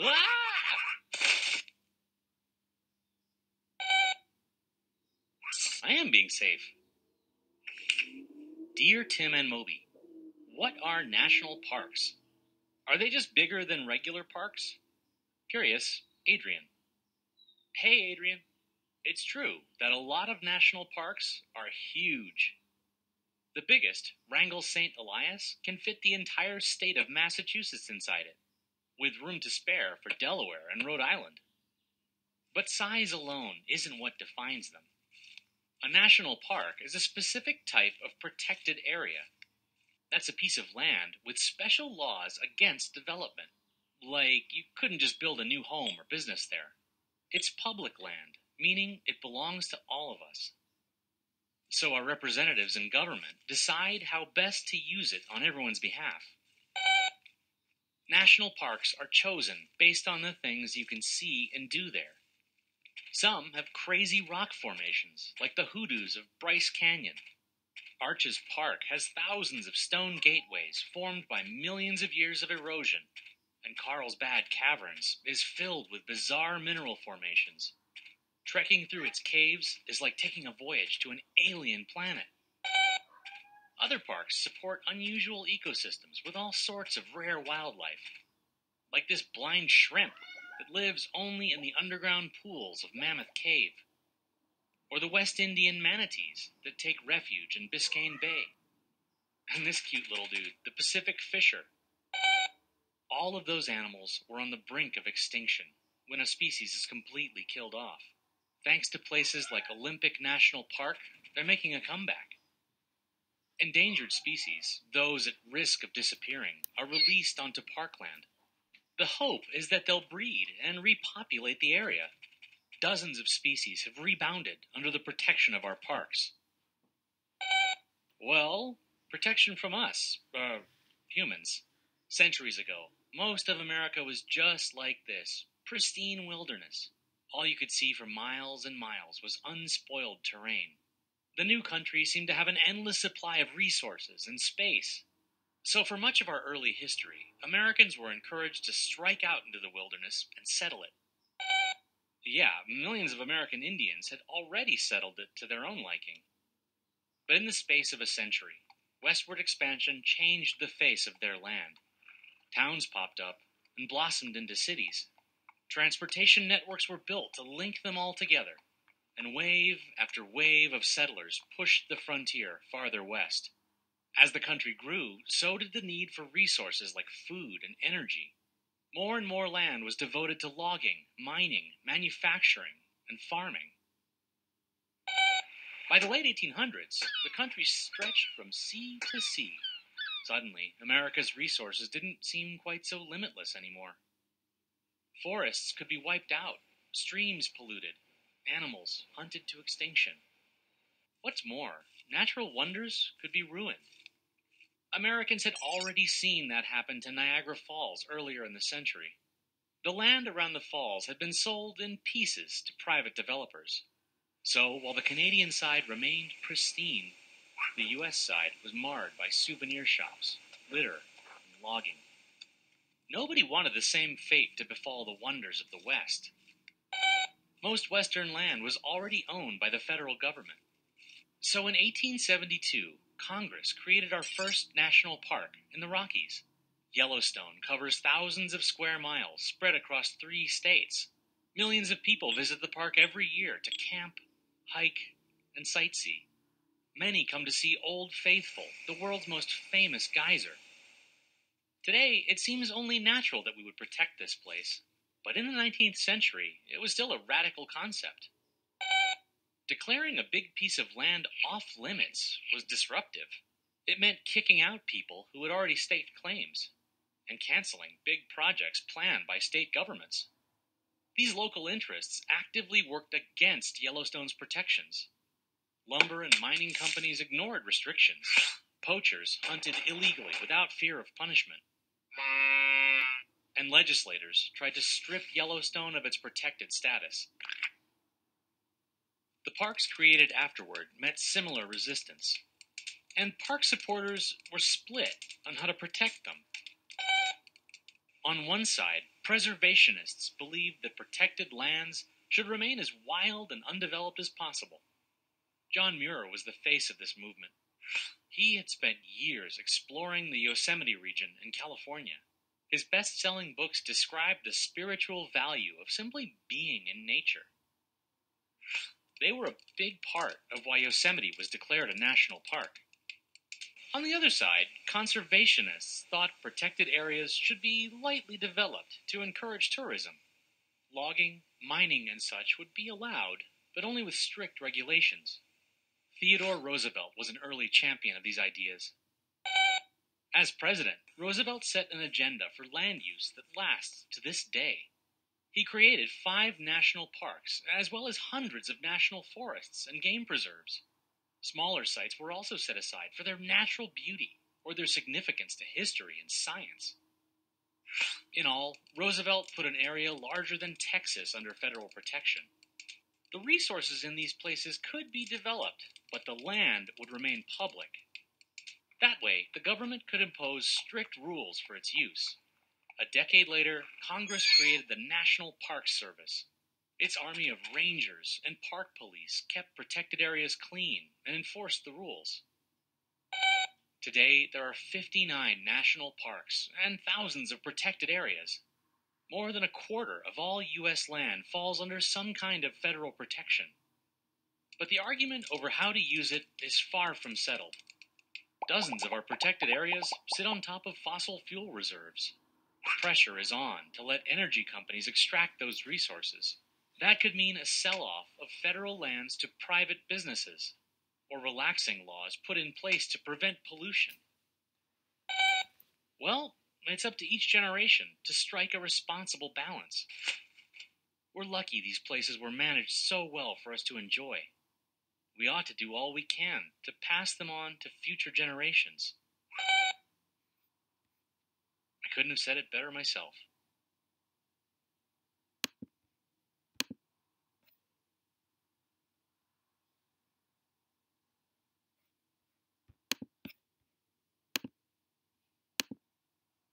Ah! I am being safe. Dear Tim and Moby, what are national parks? Are they just bigger than regular parks? Curious, Adrian. Hey, Adrian. It's true that a lot of national parks are huge. The biggest, Wrangell St. Elias, can fit the entire state of Massachusetts inside it, with room to spare for Delaware and Rhode Island. But size alone isn't what defines them. A national park is a specific type of protected area. That's a piece of land with special laws against development. Like, you couldn't just build a new home or business there. It's public land, meaning it belongs to all of us. So our representatives in government decide how best to use it on everyone's behalf. National parks are chosen based on the things you can see and do there. Some have crazy rock formations, like the hoodoos of Bryce Canyon. Arches Park has thousands of stone gateways formed by millions of years of erosion, and Carlsbad Caverns is filled with bizarre mineral formations. Trekking through its caves is like taking a voyage to an alien planet. Other parks support unusual ecosystems with all sorts of rare wildlife, like this blind shrimp that lives only in the underground pools of Mammoth Cave, or the West Indian manatees that take refuge in Biscayne Bay, and this cute little dude, the Pacific fisher. All of those animals were on the brink of extinction when a species is completely killed off. Thanks to places like Olympic National Park, they're making a comeback. Endangered species, those at risk of disappearing, are released onto parkland the hope is that they'll breed and repopulate the area. Dozens of species have rebounded under the protection of our parks. Well, protection from us, uh, humans. Centuries ago, most of America was just like this pristine wilderness. All you could see for miles and miles was unspoiled terrain. The new country seemed to have an endless supply of resources and space. So, for much of our early history, Americans were encouraged to strike out into the wilderness and settle it. Yeah, millions of American Indians had already settled it to their own liking. But in the space of a century, westward expansion changed the face of their land. Towns popped up and blossomed into cities. Transportation networks were built to link them all together, and wave after wave of settlers pushed the frontier farther west. As the country grew, so did the need for resources like food and energy. More and more land was devoted to logging, mining, manufacturing, and farming. By the late 1800s, the country stretched from sea to sea. Suddenly, America's resources didn't seem quite so limitless anymore. Forests could be wiped out, streams polluted, animals hunted to extinction. What's more, natural wonders could be ruined. Americans had already seen that happen to Niagara Falls earlier in the century. The land around the falls had been sold in pieces to private developers. So, while the Canadian side remained pristine, the U.S. side was marred by souvenir shops, litter, and logging. Nobody wanted the same fate to befall the wonders of the West. Most Western land was already owned by the federal government. So in 1872, Congress created our first national park in the Rockies. Yellowstone covers thousands of square miles spread across three states. Millions of people visit the park every year to camp, hike, and sightsee. Many come to see Old Faithful, the world's most famous geyser. Today, it seems only natural that we would protect this place, but in the 19th century, it was still a radical concept. Declaring a big piece of land off limits was disruptive. It meant kicking out people who had already staked claims and canceling big projects planned by state governments. These local interests actively worked against Yellowstone's protections. Lumber and mining companies ignored restrictions. Poachers hunted illegally without fear of punishment. And legislators tried to strip Yellowstone of its protected status. The parks created afterward met similar resistance, and park supporters were split on how to protect them. On one side, preservationists believed that protected lands should remain as wild and undeveloped as possible. John Muir was the face of this movement. He had spent years exploring the Yosemite region in California. His best selling books described the spiritual value of simply being in nature. They were a big part of why Yosemite was declared a national park. On the other side, conservationists thought protected areas should be lightly developed to encourage tourism. Logging, mining, and such would be allowed, but only with strict regulations. Theodore Roosevelt was an early champion of these ideas. As president, Roosevelt set an agenda for land use that lasts to this day. He created five national parks, as well as hundreds of national forests and game preserves. Smaller sites were also set aside for their natural beauty or their significance to history and science. In all, Roosevelt put an area larger than Texas under federal protection. The resources in these places could be developed, but the land would remain public. That way, the government could impose strict rules for its use. A decade later, Congress created the National Park Service. Its army of rangers and park police kept protected areas clean and enforced the rules. Today, there are 59 national parks and thousands of protected areas. More than a quarter of all U.S. land falls under some kind of federal protection. But the argument over how to use it is far from settled. Dozens of our protected areas sit on top of fossil fuel reserves. Pressure is on to let energy companies extract those resources. That could mean a sell off of federal lands to private businesses, or relaxing laws put in place to prevent pollution. Well, it's up to each generation to strike a responsible balance. We're lucky these places were managed so well for us to enjoy. We ought to do all we can to pass them on to future generations. I couldn't have said it better myself.